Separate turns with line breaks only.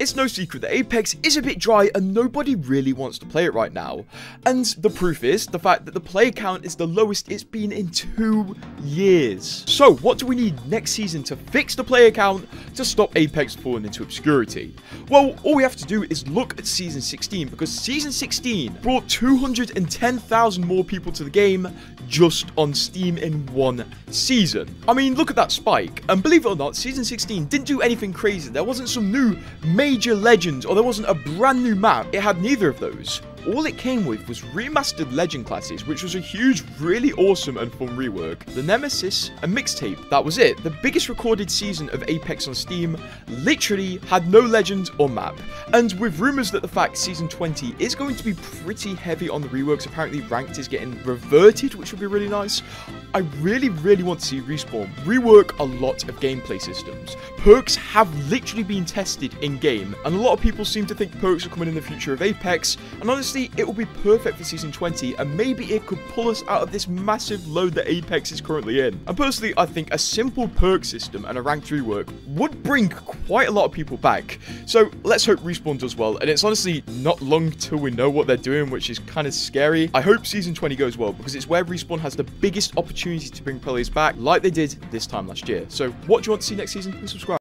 It's no secret that Apex is a bit dry and nobody really wants to play it right now. And the proof is the fact that the player count is the lowest it's been in two years. So what do we need next season to fix the player count to stop Apex falling into obscurity? Well, all we have to do is look at Season 16 because Season 16 brought 210,000 more people to the game just on Steam in one season. I mean, look at that spike. And believe it or not, Season 16 didn't do anything crazy. There wasn't some new major legends or there wasn't a brand new map. It had neither of those all it came with was remastered legend classes, which was a huge, really awesome and fun rework, the Nemesis, a mixtape. That was it. The biggest recorded season of Apex on Steam literally had no legend or map. And with rumors that the fact season 20 is going to be pretty heavy on the reworks, apparently ranked is getting reverted, which would be really nice. I really, really want to see Respawn rework a lot of gameplay systems. Perks have literally been tested in-game, and a lot of people seem to think perks are coming in the future of Apex, and honestly, it will be perfect for Season 20, and maybe it could pull us out of this massive load that Apex is currently in. And personally, I think a simple perk system and a ranked rework would bring quite a lot of people back. So let's hope Respawn does well, and it's honestly not long till we know what they're doing, which is kind of scary. I hope Season 20 goes well, because it's where Respawn has the biggest opportunity to bring players back, like they did this time last year. So what do you want to see next season? Please subscribe.